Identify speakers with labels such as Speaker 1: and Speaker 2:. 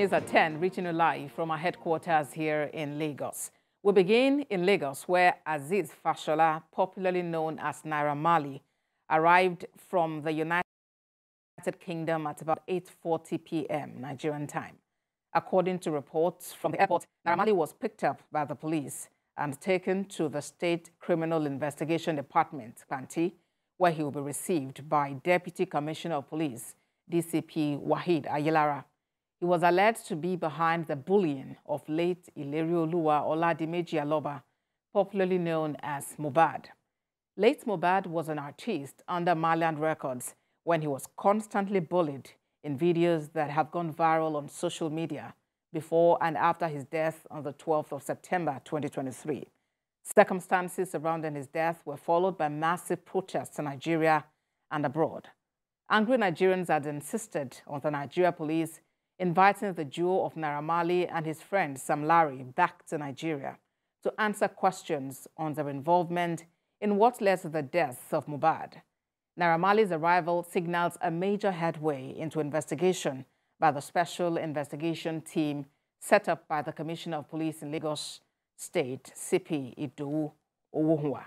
Speaker 1: It's at 10, reaching you live from our headquarters here in Lagos. We begin in Lagos, where Azeez Fashola, popularly known as Naira Marley, arrived from the United Kingdom at about 8.40 p.m. Nigerian time. According to reports from the airport, Naira Marley was picked up by the police and taken to the State Criminal Investigation Department, Panti, where he will be received by Deputy Commissioner of Police, DCP Wahid Ayilara. He was alleged to be behind the bullying of late Ilerioluwa Oladimeji Aloba, popularly known as Mohbad. Late Mohbad was an artist under Marlian Records when he was constantly bullied in videos that have gone viral on social media before and after his death on the 12th of September 2023. Circumstances surrounding his death were followed by massive protests in Nigeria and abroad. Angry Nigerians had insisted on the Nigeria police inviting the duo of Naira Marley and his friend Sam Larry back to Nigeria to answer questions on their involvement in what led to the death of Mohbad. Naramali's arrival signals a major headway into investigation by the Special Investigation Team set up by the Commissioner of Police in Lagos State, CP Idowu Owohunwa.